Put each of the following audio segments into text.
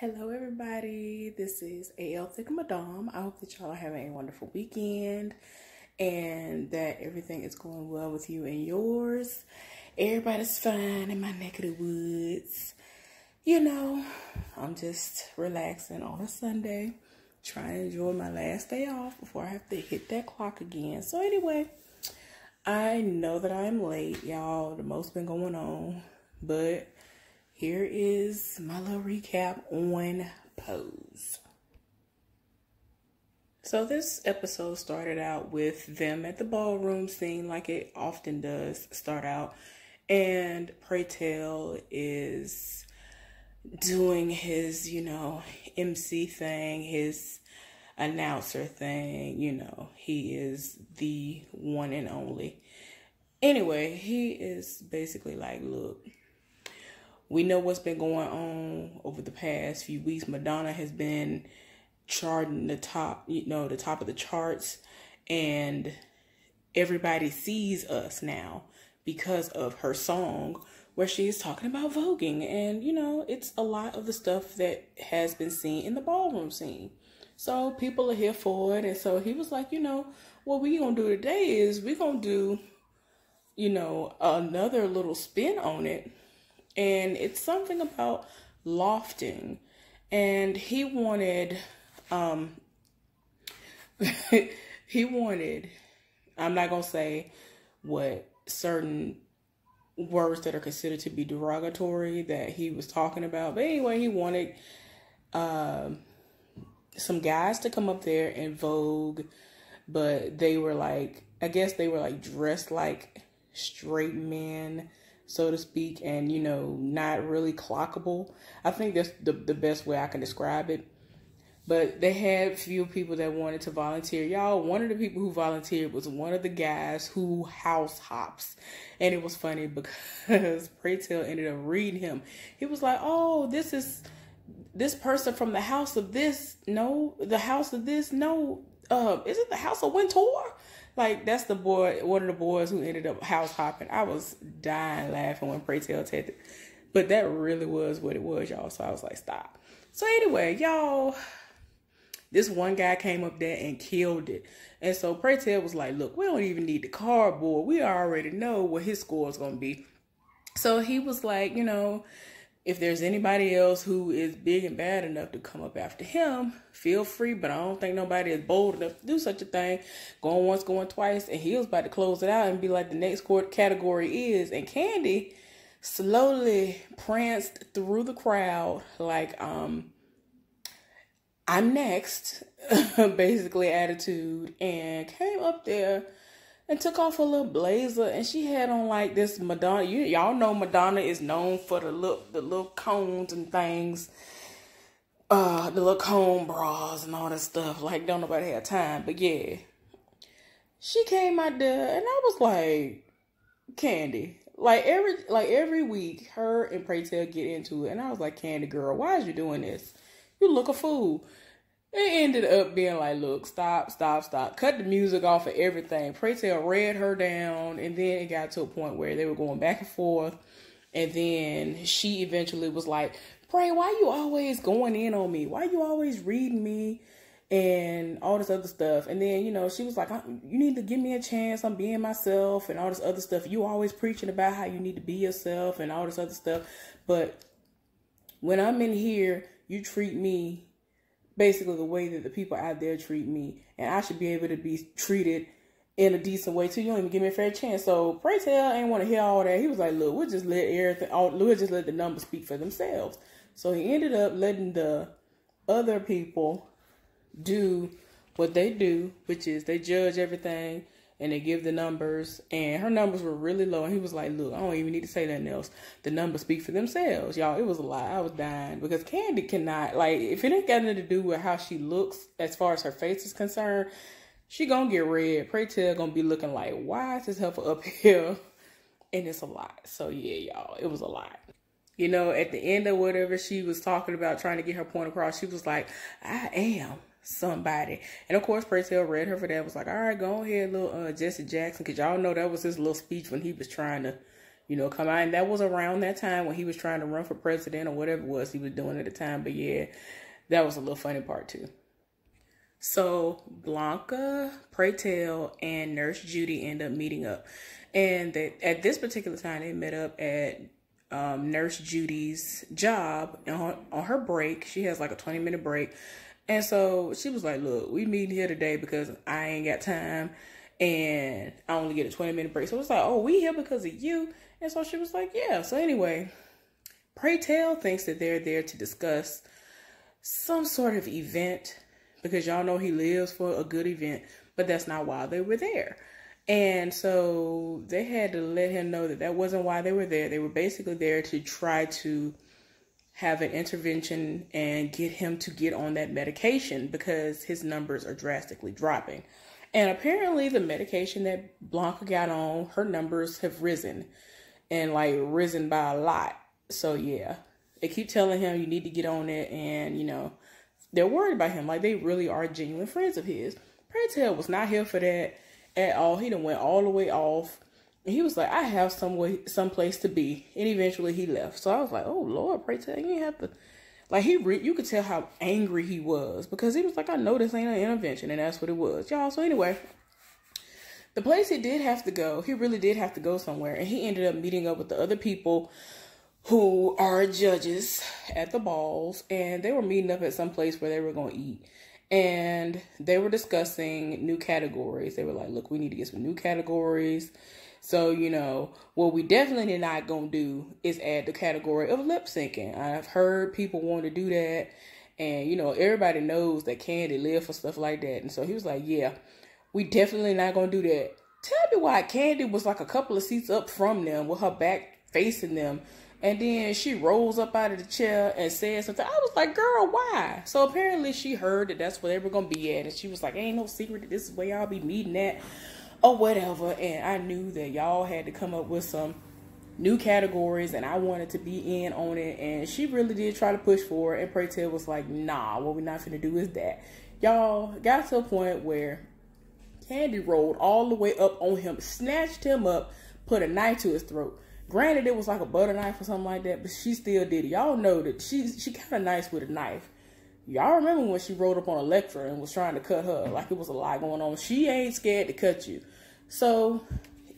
Hello, everybody. This is AL Thick Madame. I hope that y'all are having a wonderful weekend and that everything is going well with you and yours. Everybody's fine in my neck of the woods. You know, I'm just relaxing on a Sunday, trying to enjoy my last day off before I have to hit that clock again. So, anyway, I know that I'm late, y'all. The most been going on, but here is my little recap on Pose. So, this episode started out with them at the ballroom scene, like it often does start out. And Pray Tell is doing his, you know, MC thing, his announcer thing. You know, he is the one and only. Anyway, he is basically like, look, we know what's been going on over the past few weeks. Madonna has been charting the top, you know, the top of the charts, and everybody sees us now because of her song where she is talking about voguing. And, you know, it's a lot of the stuff that has been seen in the ballroom scene. So people are here for it. And so he was like, you know, what we gonna do today is we gonna do, you know, another little spin on it and it's something about lofting. And he wanted um he wanted i'm not gonna say what certain words that are considered to be derogatory that he was talking about but anyway he wanted um some guys to come up there and vogue but they were like i guess they were like dressed like straight men so to speak, and you know, not really clockable. I think that's the the best way I can describe it. But they had few people that wanted to volunteer. Y'all, one of the people who volunteered was one of the guys who house hops. And it was funny because Pray Tell ended up reading him. He was like, Oh, this is this person from the house of this. No, the house of this. No, uh, is it the house of Wintour? Like that's the boy, one of the boys who ended up house hopping. I was dying laughing when Pray Tell said it, but that really was what it was, y'all. So I was like, stop. So anyway, y'all, this one guy came up there and killed it. And so Pray Tell was like, look, we don't even need the cardboard. We already know what his score is gonna be. So he was like, you know, if there's anybody else who is big and bad enough to come up after him, feel free. But I don't think nobody is bold enough to do such a thing. Going once, going twice, and he was about to close it out and be like the next court category is. And Candy slowly pranced through the crowd like um I'm next, basically attitude, and came up there and took off her little blazer and she had on like this Madonna. You y'all know Madonna is known for the look the little cones and things. Uh the little cone bras and all that stuff. Like don't nobody have time. But yeah. She came out there and I was like Candy. Like every like every week her and Pray Tell get into it and I was like, Candy girl, why is you doing this? You look a fool. It ended up being like, look, stop, stop, stop. Cut the music off of everything. Pray Tell read her down, and then it got to a point where they were going back and forth. And then she eventually was like, Pray, why you always going in on me? Why you always reading me? And all this other stuff. And then, you know, she was like, You need to give me a chance. I'm being myself, and all this other stuff. You always preaching about how you need to be yourself and all this other stuff. But when I'm in here, you treat me basically the way that the people out there treat me, and I should be able to be treated in a decent way too. You don't even give me a fair chance. So pray tell ain't want to hear all that. He was like, look, we'll just let everything. All, we'll just let the numbers speak for themselves. So he ended up letting the other people do what they do, which is they judge everything and they give the numbers and her numbers were really low and he was like look i don't even need to say nothing else. The numbers speak for themselves y'all. It was a lot i was dying because candy cannot like if it ain't got nothing to do with how she looks as far as her face is concerned she gonna get red. Pray tell gonna be looking like why is this heifer up here. And it's a lot so yeah y'all it was a lot you know at the end of whatever she was talking about trying to get her point across she was like i am somebody. And of course, Pray Tell read her for that. Was like, all right, go ahead, little uh, Jesse Jackson, because y'all know that was his little speech when he was trying to, you know, come out. And that was around that time when he was trying to run for president or whatever it was he was doing at the time. But yeah, that was a little funny part too. So Blanca, Pray and Nurse Judy end up meeting up. And that at this particular time, they met up at um, Nurse Judy's job on, on her break. She has like a 20 minute break. And so she was like, Look, we meeting here today because I ain't got time and I only get a 20 minute break. So it's like, Oh, we here because of you. And so she was like, Yeah. So anyway, Pray Tell thinks that they're there to discuss some sort of event because y'all know he lives for a good event, but that's not why they were there. And so they had to let him know that that wasn't why they were there. They were basically there to try to have an intervention and get him to get on that medication because his numbers are drastically dropping. And apparently, the medication that Blanca got on, her numbers have risen and like risen by a lot. So, yeah, they keep telling him you need to get on it, and you know, they're worried about him. Like, they really are genuine friends of his. Pray Tell was not here for that at all. He done went all the way off. He was like, I have some way, some place to be. And eventually he left. So I was like, oh Lord, pray tell you have to. Like he, re- you could tell how angry he was because he was like, I know this ain't an intervention, and that's what it was, y'all. So anyway, the place he did have to go, he really did have to go somewhere, and he ended up meeting up with the other people who are judges at the balls, and they were meeting up at some place where they were going to eat and they were discussing new categories. They were like, look, we need to get some new categories. So, you know, what we definitely not going to do is add the category of lip syncing. I've heard people want to do that. And, you know, everybody knows that Candy live for stuff like that. And so he was like, yeah, we definitely not going to do that. Tell me why Candy was like a couple of seats up from them with her back facing them and then she rolls up out of the chair and says something. I was like, girl, why? So apparently she heard that that's where they were going to be at. And she was like, ain't no secret that this is where y'all be meeting at or whatever. And I knew that y'all had to come up with some new categories and I wanted to be in on it. And she really did try to push for it. And Pray Tell was like, nah, what we're not going to do is that. Y'all got to a point where Candy rolled all the way up on him, snatched him up, put a knife to his throat. Granted, it was like a butter knife or something like that, but she still did it. Y'all know that she she kind of nice with a knife. Y'all remember when she rode up on Elektra and was trying to cut her? Like it was a lot going on. She ain't scared to cut you. So,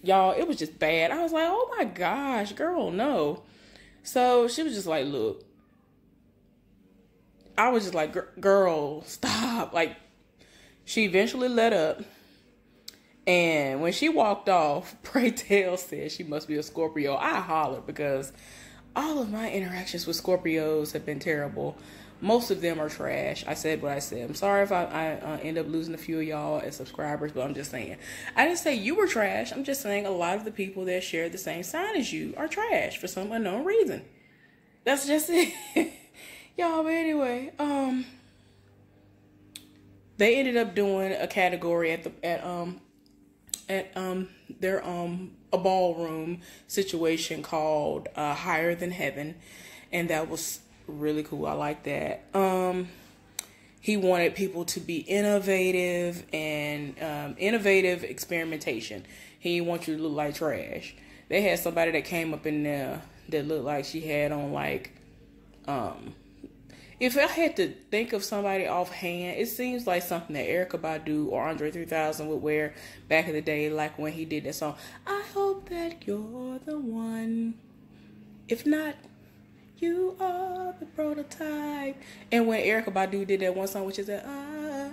y'all, it was just bad. I was like, oh my gosh, girl, no. So she was just like, look. I was just like, girl, stop. Like, she eventually let up and when she walked off, Pray Tell said she must be a Scorpio. I hollered because all of my interactions with Scorpios have been terrible. Most of them are trash. I said what I said. I'm sorry if I, I uh, end up losing a few of y'all as subscribers, but I'm just saying. I didn't say you were trash. I'm just saying a lot of the people that share the same sign as you are trash for some unknown reason. That's just it. y'all, but anyway, um, they ended up doing a category at the at um at um their um a ballroom situation called uh, Higher Than Heaven, and that was really cool. I like that. Um, he wanted people to be innovative and um, innovative experimentation. He didn't want you to look like trash. They had somebody that came up in there that looked like she had on like um if I had to think of somebody offhand, it seems like something that Erykah Badu or Andre 3000 would wear back in the day, like when he did that song. I hope that you're the one. If not, you are the prototype. And when Erykah Badu did that one song, which is that, ah,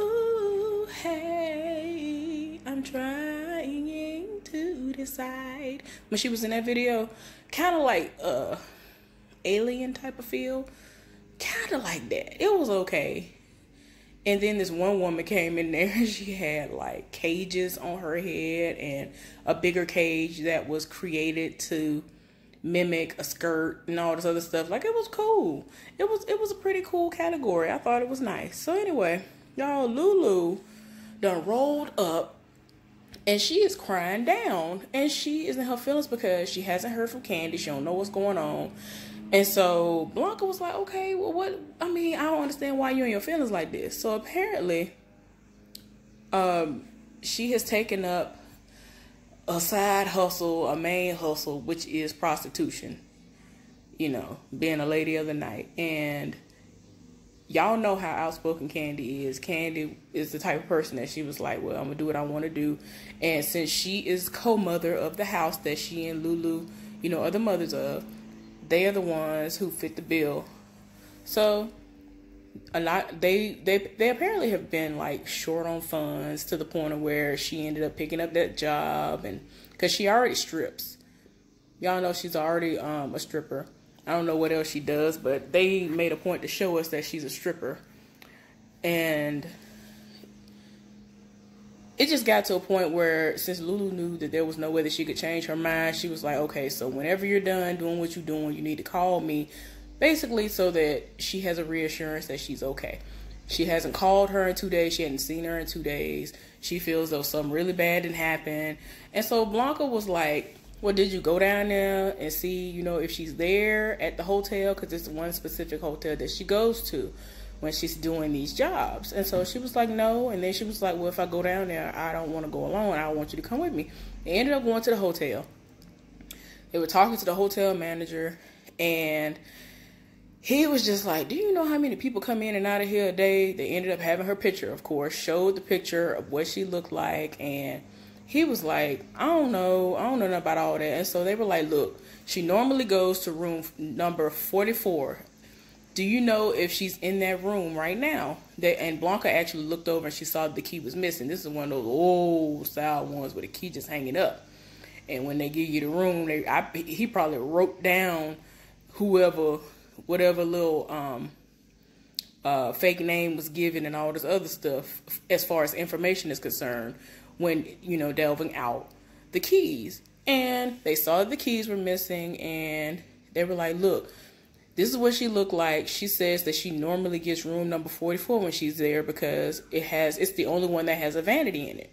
ooh, hey, I'm trying to decide. When she was in that video, kind of like, uh, alien type of feel. Kind of like that. It was okay. And then this one woman came in there and she had like cages on her head and a bigger cage that was created to mimic a skirt and all this other stuff. Like it was cool. It was it was a pretty cool category. I thought it was nice. So anyway, y'all Lulu done rolled up and she is crying down and she is in her feelings because she hasn't heard from Candy. She don't know what's going on. And so Blanca was like, okay, well, what? I mean, I don't understand why you're in your feelings like this. So apparently, um, she has taken up a side hustle, a main hustle, which is prostitution. You know, being a lady of the night. And y'all know how outspoken Candy is. Candy is the type of person that she was like, Well, I'm gonna do what I wanna do. And since she is co mother of the house that she and Lulu, you know, are the mothers of, they are the ones who fit the bill. So a lot they they they apparently have been like short on funds to the point of where she ended up picking up that job and because she already strips. Y'all know she's already um, a stripper. I don't know what else she does but they made a point to show us that she's a stripper. And it just got to a point where since lulu knew that there was no way that she could change her mind she was like okay so whenever you're done doing what you're doing you need to call me basically so that she has a reassurance that she's okay. She hasn't called her in two days. She hadn't seen her in two days. She feels though something really bad didn't happen. And so Blanca was like, well, did you go down there and see, you know, if she's there at the hotel? Because it's the one specific hotel that she goes to when she's doing these jobs. And so she was like, no. And then she was like, well, if I go down there, I don't want to go alone. I want you to come with me. They ended up going to the hotel. They were talking to the hotel manager, and he was just like, Do you know how many people come in and out of here a day? They ended up having her picture, of course, showed the picture of what she looked like. And he was like, I don't know. I don't know about all that. And so they were like, Look, she normally goes to room number 44. Do you know if she's in that room right now? They, and Blanca actually looked over and she saw the key was missing. This is one of those old style ones with the key just hanging up. And when they give you the room, they I, he probably wrote down whoever whatever little um, uh, fake name was given and all this other stuff as far as information is concerned when you know delving out the keys. And they saw that the keys were missing and they were like look this is what she looked like. She says that she normally gets room number 44 when she's there because it has it's the only one that has a vanity in it.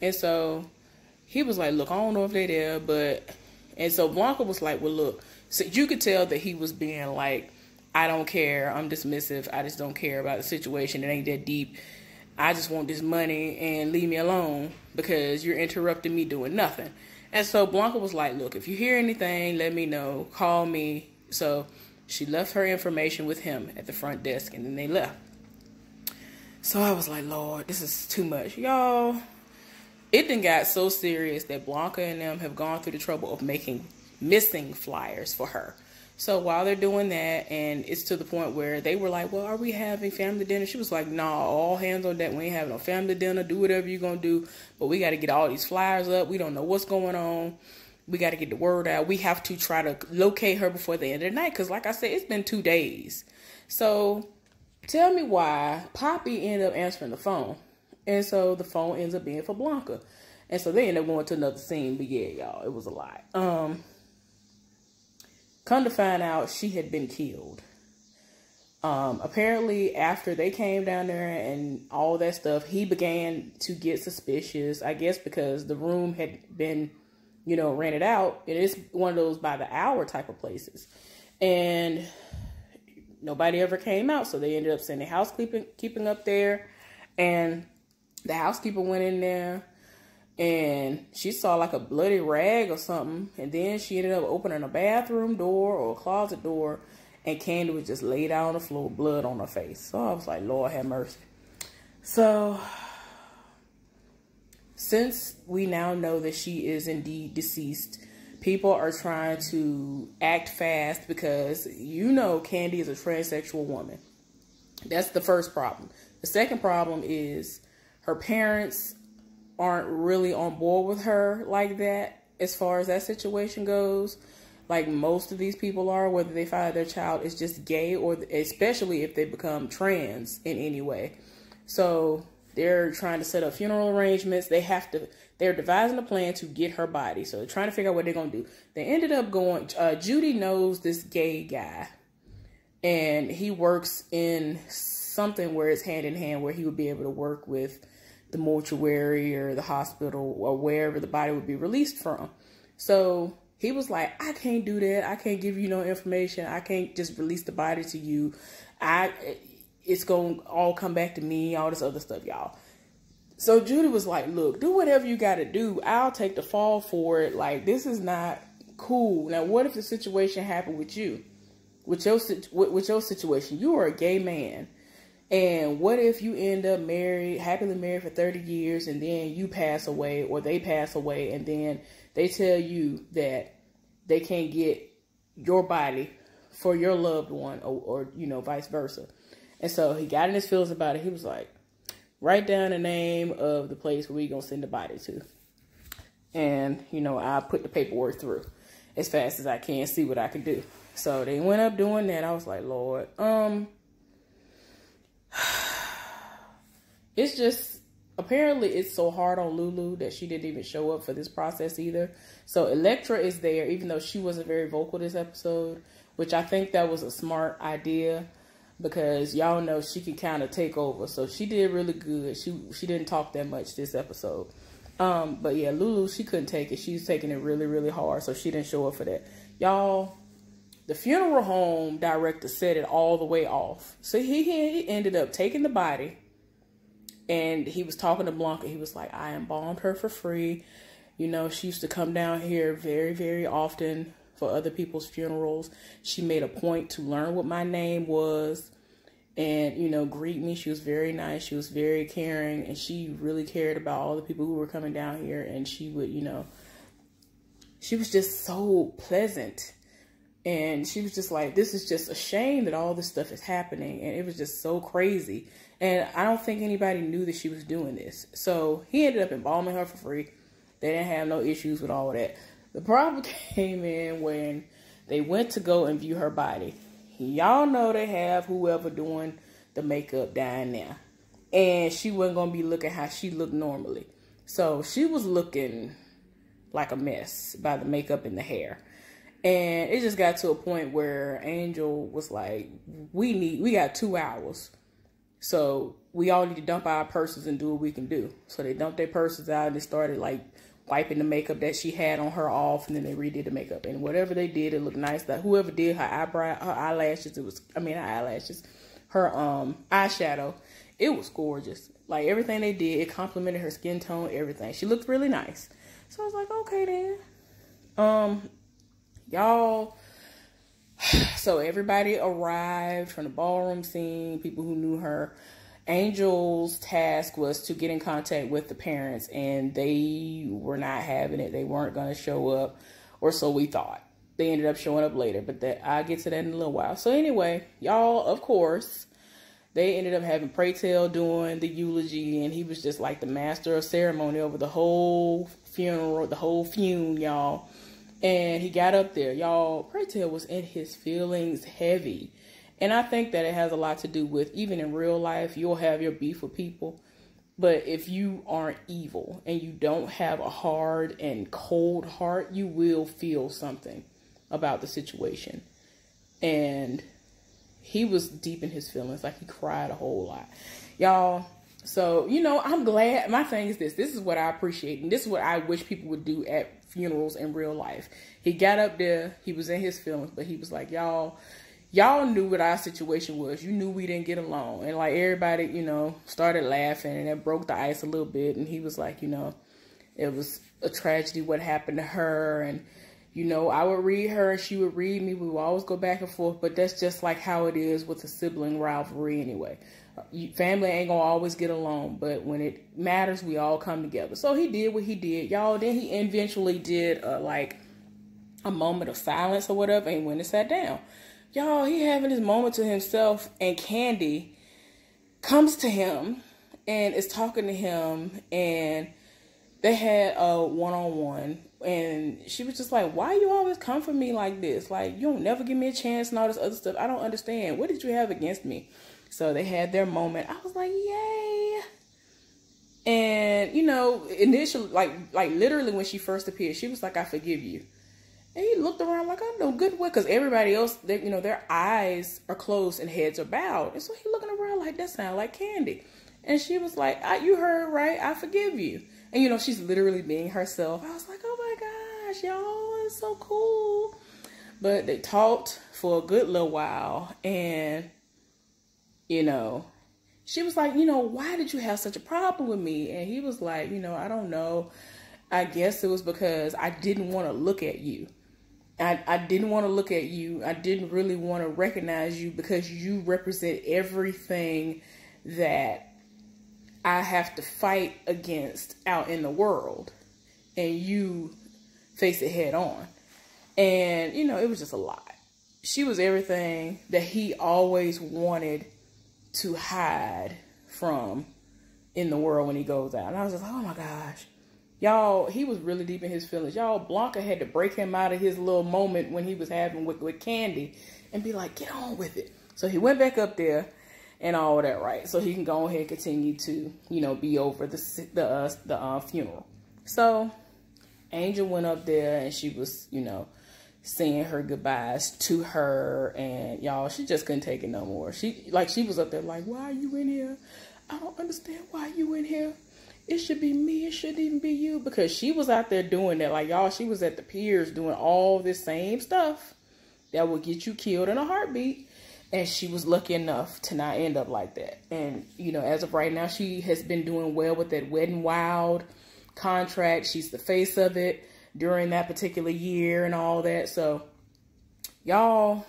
And so he was like look i don't know if they're there but and so blanca was like well look so you could tell that he was being like, I don't care. I'm dismissive. I just don't care about the situation. It ain't that deep. I just want this money and leave me alone because you're interrupting me doing nothing. And so Blanca was like, Look, if you hear anything, let me know. Call me. So she left her information with him at the front desk and then they left. So I was like, Lord, this is too much. Y'all, it then got so serious that Blanca and them have gone through the trouble of making missing flyers for her. So while they're doing that, and it's to the point where they were like, "Well, are we having family dinner?" She was like, "Nah, all hands on deck. We ain't having no family dinner. Do whatever you're gonna do, but we got to get all these flyers up. We don't know what's going on. We got to get the word out. We have to try to locate her before the end of the night, because, like I said, it's been two days. So tell me why Poppy ended up answering the phone, and so the phone ends up being for Blanca, and so they end up going to another scene. But yeah, y'all, it was a lot. Um." Come to find out, she had been killed. Um, apparently, after they came down there and all that stuff, he began to get suspicious. I guess because the room had been, you know, rented out. It is one of those by the hour type of places, and nobody ever came out. So they ended up sending housekeeping keeping up there, and the housekeeper went in there and she saw like a bloody rag or something and then she ended up opening a bathroom door or a closet door and Candy was just laid out on the floor blood on her face. So i was like lord have mercy. So since we now know that she is indeed deceased people are trying to act fast because you know Candy is a transsexual woman. That's the first problem. The second problem is her parents aren't really on board with her like that as far as that situation goes. Like most of these people are whether they find their child is just gay or especially if they become trans in any way. So they're trying to set up funeral arrangements. They have to they're devising a plan to get her body. So they're trying to figure out what they're going to do. They ended up going uh, judy knows this gay guy. And he works in something where it's hand in hand where he would be able to work with the mortuary or the hospital or wherever the body would be released from. So he was like, I can't do that. I can't give you no information. I can't just release the body to you. I it's gonna all come back to me, all this other stuff, y'all. so Judy was like, "Look, do whatever you got to do. I'll take the fall for it. Like this is not cool. Now, what if the situation happened with you, with your with your situation? You are a gay man." And what if you end up married, happily married for 30 years, and then you pass away or they pass away, and then they tell you that they can't get your body for your loved one or, or you know, vice versa. And so he got in his feelings about it. He was like, write down the name of the place where we going to send the body to. And, you know, I put the paperwork through as fast as I can, see what I could do. So they went up doing that. I was like, Lord, um, it's just apparently it's so hard on Lulu that she didn't even show up for this process either. So Elektra is there, even though she wasn't very vocal this episode, which I think that was a smart idea because y'all know she can kind of take over. So she did really good. She she didn't talk that much this episode. Um, but yeah, Lulu, she couldn't take it. She's taking it really, really hard, so she didn't show up for that. Y'all, the funeral home director set it all the way off. So he, he ended up taking the body and he was talking to Blanca. He was like, I embalmed her for free. You know, she used to come down here very, very often for other people's funerals. She made a point to learn what my name was and, you know, greet me. She was very nice. She was very caring and she really cared about all the people who were coming down here. And she would, you know, she was just so pleasant and she was just like, this is just a shame that all this stuff is happening. And it was just so crazy. And I don't think anybody knew that she was doing this. So he ended up embalming her for free. They didn't have no issues with all of that. The problem came in when they went to go and view her body. Y'all know they have whoever doing the makeup dying there. And she wasn't going to be looking how she looked normally. So she was looking like a mess by the makeup and the hair. And it just got to a point where Angel was like, "We need, we got two hours, so we all need to dump our purses and do what we can do." So they dumped their purses out and they started like wiping the makeup that she had on her off, and then they redid the makeup. And whatever they did, it looked nice. That whoever did her eyebrow, her eyelashes, it was, I mean, her eyelashes, her um eyeshadow, it was gorgeous. Like everything they did, it complemented her skin tone, everything. She looked really nice. So I was like, okay then. Um, y'all. So everybody arrived from the ballroom scene, people who knew her. Angel's task was to get in contact with the parents, and they were not having it. They weren't going to show up, or so we thought. They ended up showing up later, but that I'll get to that in a little while. So anyway, y'all, of course, they ended up having Pray Tell doing the eulogy, and he was just like the master of ceremony over the whole funeral, the whole funeral, y'all. And he got up there. Y'all, Pray Tell was in his feelings heavy. And I think that it has a lot to do with even in real life, you'll have your beef with people. But if you aren't evil and you don't have a hard and cold heart, you will feel something about the situation. And he was deep in his feelings, like he cried a whole lot. Y'all, so, you know, I'm glad. My thing is this this is what I appreciate, and this is what I wish people would do at funerals in real life. He got up there, he was in his feelings, but he was like, y'all, y'all knew what our situation was. You knew we didn't get along. And like everybody, you know, started laughing and it broke the ice a little bit. And he was like, you know, it was a tragedy what happened to her. And, you know, I would read her and she would read me. We would always go back and forth. But that's just like how it is with a sibling rivalry anyway. Family ain't gonna always get along, but when it matters, we all come together. So he did what he did, y'all. Then he eventually did uh, like a moment of silence or whatever, and went and sat down. Y'all, he having his moment to himself, and Candy comes to him and is talking to him, and they had a one on one, and she was just like, "Why you always come for me like this? Like you don't never give me a chance and all this other stuff. I don't understand. What did you have against me?" So they had their moment. I was like, "Yay!" And you know, initially, like like literally when she first appeared, she was like, "I forgive you." And he looked around like, I know good way, because everybody else, they, you know, their eyes are closed and heads are bowed. And so he looking around like, that sound like candy. And she was like, you heard right, I forgive you. And, you know, she's literally being herself. I was like, oh my gosh, y'all, it's so cool. But they talked for a good little while. And, you know, she was like, you know, why did you have such a problem with me? And he was like, you know, I don't know. I guess it was because I didn't want to look at you. I, I didn't want to look at you. I didn't really want to recognize you because you represent everything that I have to fight against out in the world. And you face it head on. And, you know, it was just a lot. She was everything that he always wanted to hide from in the world when he goes out. And I was like, oh my gosh. Y'all, he was really deep in his feelings. Y'all, Blanca had to break him out of his little moment when he was having with, with Candy and be like, get on with it. So he went back up there and all that, right? So he can go ahead and continue to, you know, be over the the uh, the uh, funeral. So Angel went up there and she was, you know, saying her goodbyes to her and y'all she just couldn't take it no more. She like she was up there like why are you in here? I don't understand why you in here. It should be me it shouldn't even be you. Because she was out there doing that. Like y'all she was at the piers doing all this same stuff that would get you killed in a heartbeat. And she was lucky enough to not end up like that. And you know as of right now she has been doing well with that wet and wild contract. She's the face of it during that particular year and all that. So, y'all,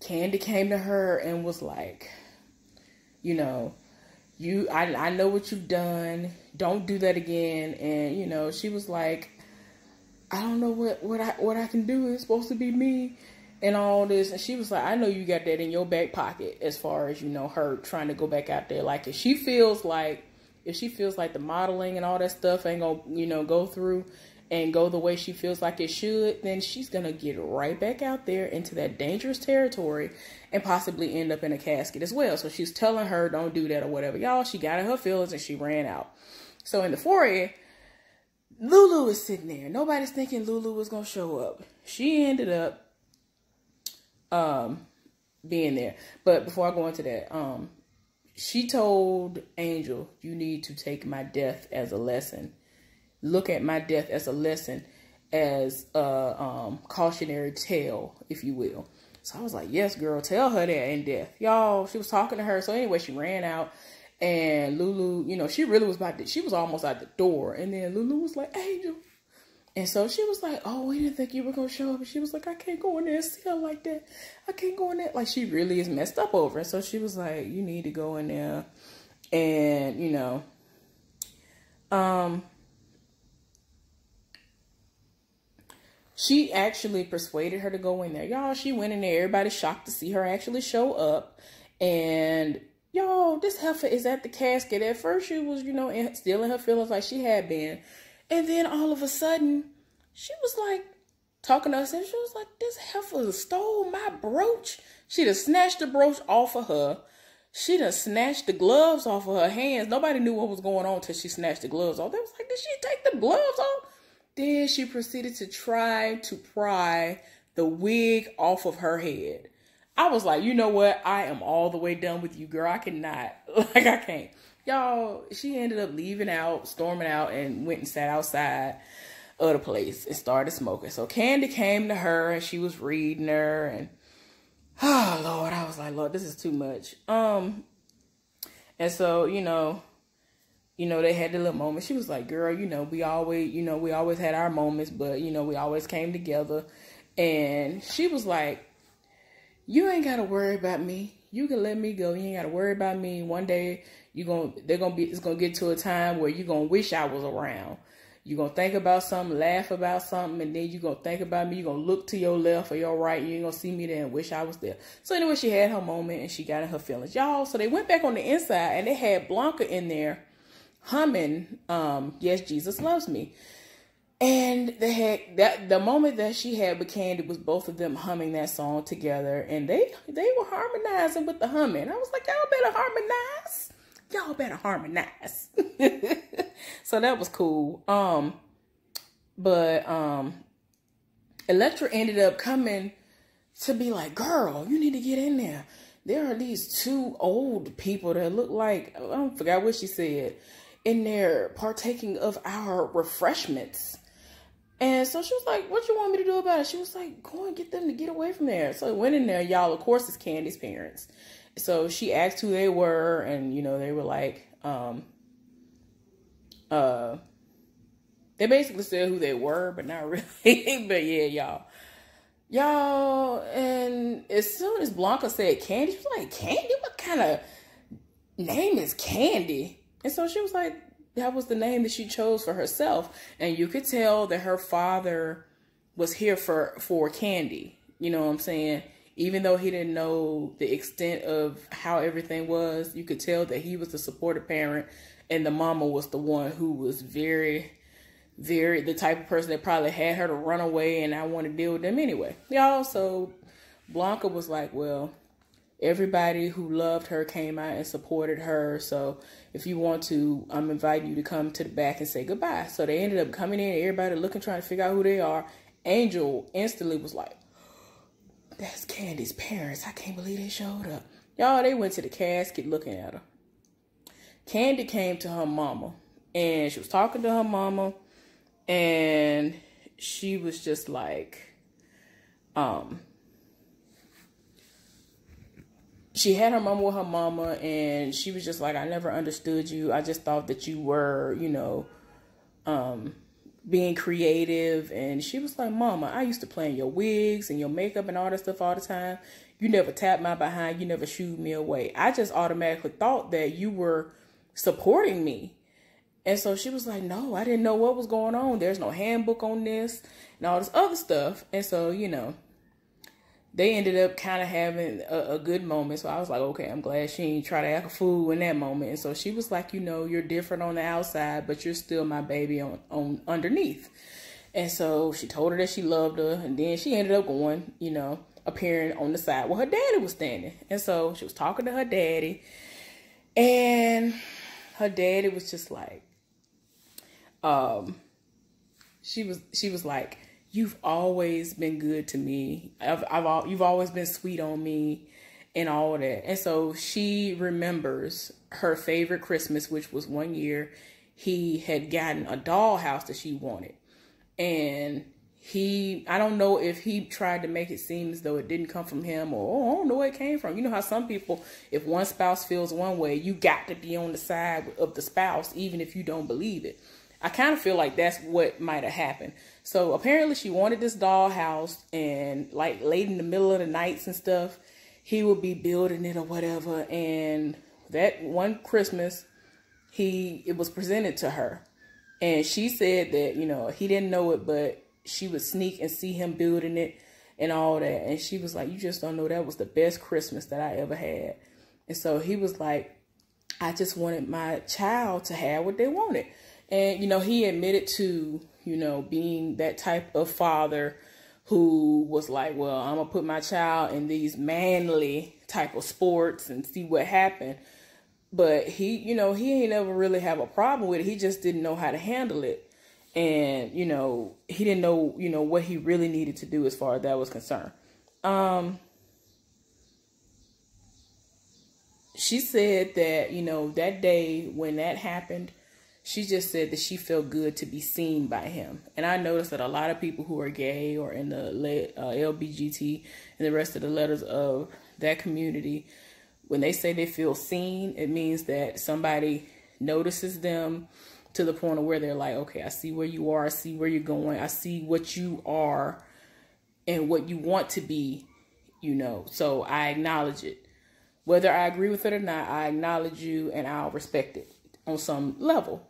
Candy came to her and was like, you know, you I I know what you've done. Don't do that again. And you know, she was like, I don't know what what I what I can do. It's supposed to be me and all this. And she was like, I know you got that in your back pocket as far as you know her trying to go back out there. Like if she feels like if she feels like the modeling and all that stuff ain't gonna, you know, go through and go the way she feels like it should, then she's gonna get right back out there into that dangerous territory and possibly end up in a casket as well. So she's telling her, don't do that or whatever. Y'all, she got in her feelings and she ran out. So in the foyer, Lulu is sitting there. Nobody's thinking Lulu was gonna show up. She ended up um being there. But before I go into that, um, she told Angel, You need to take my death as a lesson. Look at my death as a lesson, as a um, cautionary tale, if you will. So I was like, Yes, girl, tell her that in death. Y'all, she was talking to her. So anyway, she ran out. And Lulu, you know, she really was about to, she was almost at the door. And then Lulu was like, Angel, and so she was like, Oh, we didn't think you were to show up. And she was like, I can't go in there and see her like that. I can't go in there. Like, she really is messed up over it. So she was like, You need to go in there. And, you know, um, she actually persuaded her to go in there. Y'all, she went in there. Everybody shocked to see her actually show up. And, y'all, this heifer is at the casket. At first, she was, you know, still in her feelings like she had been. And then all of a sudden, she was like talking to us and she was like, This heifer stole my brooch. She done snatched the brooch off of her. She done snatched the gloves off of her hands. Nobody knew what was going on until she snatched the gloves off. They was like, Did she take the gloves off? Then she proceeded to try to pry the wig off of her head. I was like, you know what? I am all the way done with you, girl. I cannot. Like, I can't y'all, she ended up leaving out, storming out, and went and sat outside of the place and started smoking. So Candy came to her and she was reading her and oh Lord, I was like, Lord, this is too much. Um and so, you know, you know, they had the little moment. She was like, girl, you know, we always, you know, we always had our moments, but you know, we always came together. And she was like, You ain't gotta worry about me. You can let me go. You ain't gotta worry about me. One day you gonna they're gonna be it's gonna get to a time where you're gonna wish I was around. You're gonna think about something, laugh about something, and then you're gonna think about me. You're gonna look to your left or your right. You ain't gonna see me there and wish I was there. So anyway, she had her moment and she got in her feelings. Y'all, so they went back on the inside and they had Blanca in there humming um Yes Jesus Loves Me. And they had that the moment that she had with Candy was both of them humming that song together and they they were harmonizing with the humming. I was like, y'all better harmonize y'all better harmonize. so that was cool. Um, but um, Elektra ended up coming to be like, girl, you need to get in there. There are these two old people that look like, I don't forget what she said, in there partaking of our refreshments. And so she was like, what you want me to do about it? She was like, go and get them to get away from there. So I went in there, y'all, of course, it's Candy's parents. So she asked who they were, and you know they were like, um, uh, they basically said who they were, but not really. but yeah, y'all, y'all, and as soon as Blanca said Candy, she was like, Candy, what kind of name is Candy? And so she was like, that was the name that she chose for herself, and you could tell that her father was here for for Candy. You know what I'm saying? Even though he didn't know the extent of how everything was, you could tell that he was the supportive parent and the mama was the one who was very very the type of person that probably had her to run away and I want to deal with them anyway. Y'all, so Blanca was like, well, everybody who loved her came out and supported her. So if you want to, I'm inviting you to come to the back and say goodbye. So they ended up coming in, everybody looking, trying to figure out who they are. Angel instantly was like, that's Candy's parents. I can't believe they showed up. Y'all, they went to the casket looking at her. Candy came to her mama and she was talking to her mama and she was just like, um, she had her mama with her mama and she was just like, I never understood you. I just thought that you were, you know, um, being creative and she was like mama i used to play in your wigs and your makeup and all that stuff all the time. You never tapped my behind. You never shooed me away. I just automatically thought that you were supporting me. And so she was like no i didn't know what was going on. There's no handbook on this and all this other stuff. And so you know they ended up kind of having a, a, good moment. So I was like, okay, I'm glad she ain't try to act a fool in that moment. And so she was like, you know, you're different on the outside, but you're still my baby on, on underneath. And so she told her that she loved her. And then she ended up going, you know, appearing on the side where her daddy was standing. And so she was talking to her daddy. And her daddy was just like, um, she was, she was like, you've always been good to me. I've, I've you've always been sweet on me and all that. And so she remembers her favorite Christmas, which was one year he had gotten a dollhouse that she wanted. And he, I don't know if he tried to make it seem as though it didn't come from him or, oh, I don't know where it came from. You know how some people, if one spouse feels one way, you got to be on the side of the spouse, even if you don't believe it. I kind of feel like that's what might have happened. So apparently she wanted this dollhouse and like late in the middle of the nights and stuff, he would be building it or whatever. And that one Christmas, he it was presented to her. And she said that, you know, he didn't know it, but she would sneak and see him building it and all that. And she was like, You just don't know that was the best Christmas that I ever had. And so he was like, I just wanted my child to have what they wanted. And, you know, he admitted to, you know, being that type of father who was like, well, I'm going to put my child in these manly type of sports and see what happened. But he, you know, he ain't never really have a problem with it. He just didn't know how to handle it. And, you know, he didn't know, you know, what he really needed to do as far as that was concerned. Um, she said that, you know, that day when that happened, she just said that she felt good to be seen by him. And I noticed that a lot of people who are gay or in the uh, LBGT and the rest of the letters of that community, when they say they feel seen, it means that somebody notices them to the point of where they're like, okay, I see where you are, I see where you're going, I see what you are and what you want to be, you know. So I acknowledge it. Whether I agree with it or not, I acknowledge you and I'll respect it on some level.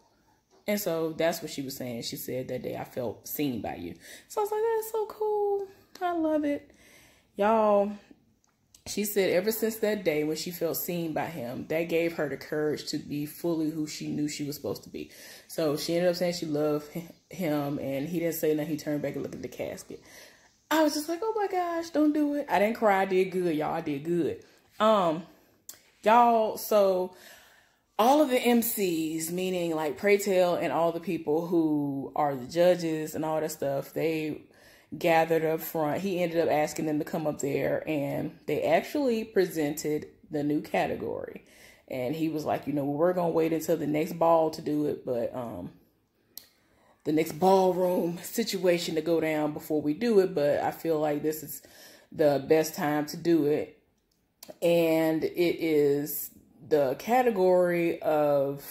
And so that's what she was saying. She said that day I felt seen by you. So I was like, that's so cool. I love it. Y'all, she said ever since that day when she felt seen by him, that gave her the courage to be fully who she knew she was supposed to be. So she ended up saying she loved him and he didn't say nothing. He turned back and looked at the casket. I was just like, oh my gosh, don't do it. I didn't cry. I did good, y'all. I did good. Um, y'all, so all of the MCs, meaning like Pray Tell and all the people who are the judges and all that stuff, they gathered up front. He ended up asking them to come up there and they actually presented the new category. And he was like, you know, we're going to wait until the next ball to do it, but um the next ballroom situation to go down before we do it, but I feel like this is the best time to do it and it is the category of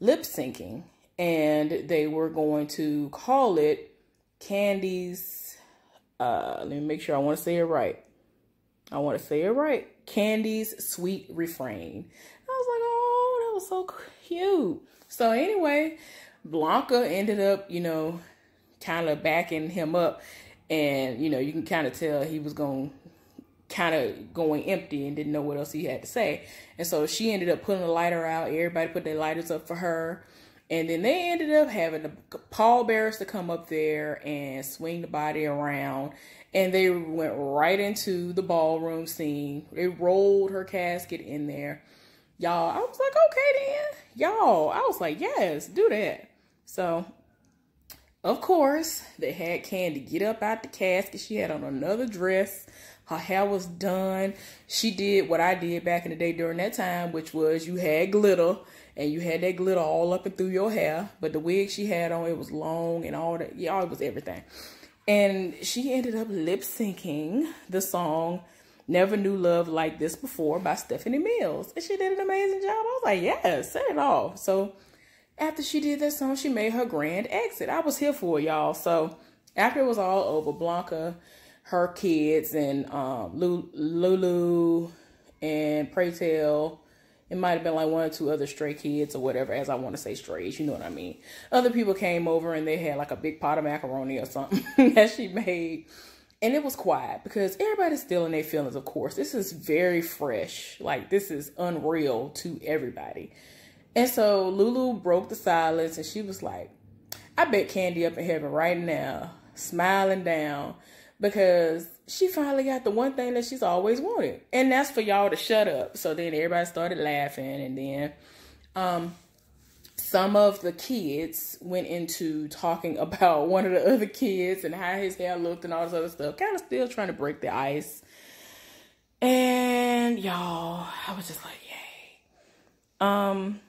lip syncing, and they were going to call it Candy's. Uh, let me make sure I want to say it right. I want to say it right. Candy's sweet refrain. I was like, oh, that was so cute. So anyway, Blanca ended up, you know, kind of backing him up, and you know, you can kind of tell he was going kind of going empty and didn't know what else he had to say. And so she ended up putting the lighter out. Everybody put their lighters up for her. And then they ended up having the pallbearers to come up there and swing the body around. And they went right into the ballroom scene. They rolled her casket in there. Y'all, I was like, okay then. Y'all, I was like, yes, do that. So, of course, they had Candy get up out the casket. She had on another dress her hair was done. She did what I did back in the day during that time, which was you had glitter and you had that glitter all up and through your hair. But the wig she had on, it was long and all that. Yeah, it was everything. And she ended up lip syncing the song Never Knew Love Like This Before by Stephanie Mills. And she did an amazing job. I was like, yes, set it off. So after she did that song, she made her grand exit. I was here for y'all. So after it was all over, Blanca her kids and um, Lulu and Pray Tell. It might have been like one or two other stray kids or whatever, as I want to say strays, you know what I mean. Other people came over and they had like a big pot of macaroni or something that she made. And it was quiet because everybody's still in their feelings, of course. This is very fresh. Like, this is unreal to everybody. And so Lulu broke the silence and she was like, I bet Candy up in heaven right now, smiling down because she finally got the one thing that she's always wanted, and that's for y'all to shut up. So then everybody started laughing, and then um, some of the kids went into talking about one of the other kids and how his hair looked and all this other stuff, kind of still trying to break the ice. And y'all, I was just like, yay. Um,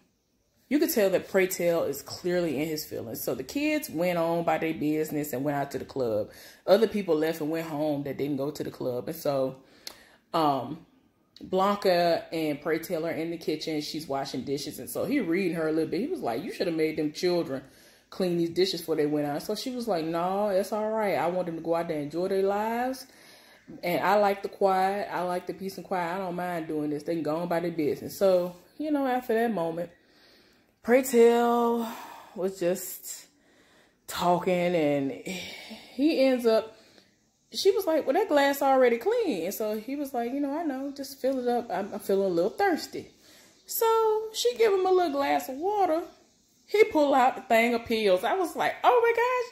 you could tell that Pray Tell is clearly in his feelings. So the kids went on by their business and went out to the club. Other people left and went home that didn't go to the club. And so um, Blanca and Pray Tell are in the kitchen. She's washing dishes. And so he reading her a little bit. He was like, you should have made them children clean these dishes before they went out. So she was like, no, it's all right. I want them to go out there and enjoy their lives. And I like the quiet. I like the peace and quiet. I don't mind doing this. They can go on by their business. So, you know, after that moment, Pray Tell was just talking and he ends up she was like, well, that glass already clean. And so he was like, you know, I know, just fill it up. I'm, I'm feeling a little thirsty. So she give him a little glass of water. He pull out the thing of pills. I was like, oh my gosh,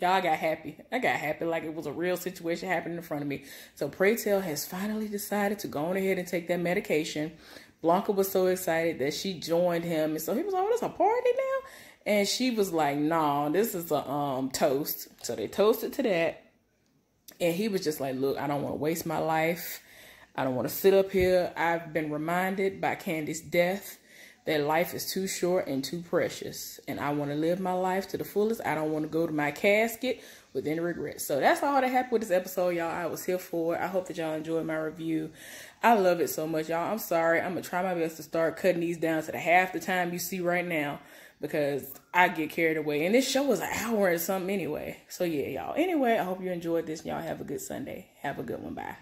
yeah. Y'all got happy. I got happy like it was a real situation happening in front of me. So Pray Tell has finally decided to go on ahead and take that medication. Blanca was so excited that she joined him. And so he was like, oh, this a party now? And she was like, nah, this is a um toast. So they toasted to that. And he was just like, look, I don't want to waste my life. I don't want to sit up here. I've been reminded by Candy's death that life is too short and too precious. And I want to live my life to the fullest. I don't want to go to my casket with any regrets. So that's all that happened with this episode, y'all. I was here for it. I hope that y'all enjoyed my review. I love it so much, y'all. I'm sorry. I'm going to try my best to start cutting these down to the half the time you see right now because I get carried away. And this show was an hour or something anyway. So yeah, y'all. Anyway, I hope you enjoyed this. Y'all have a good Sunday. Have a good one. Bye.